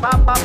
ba ba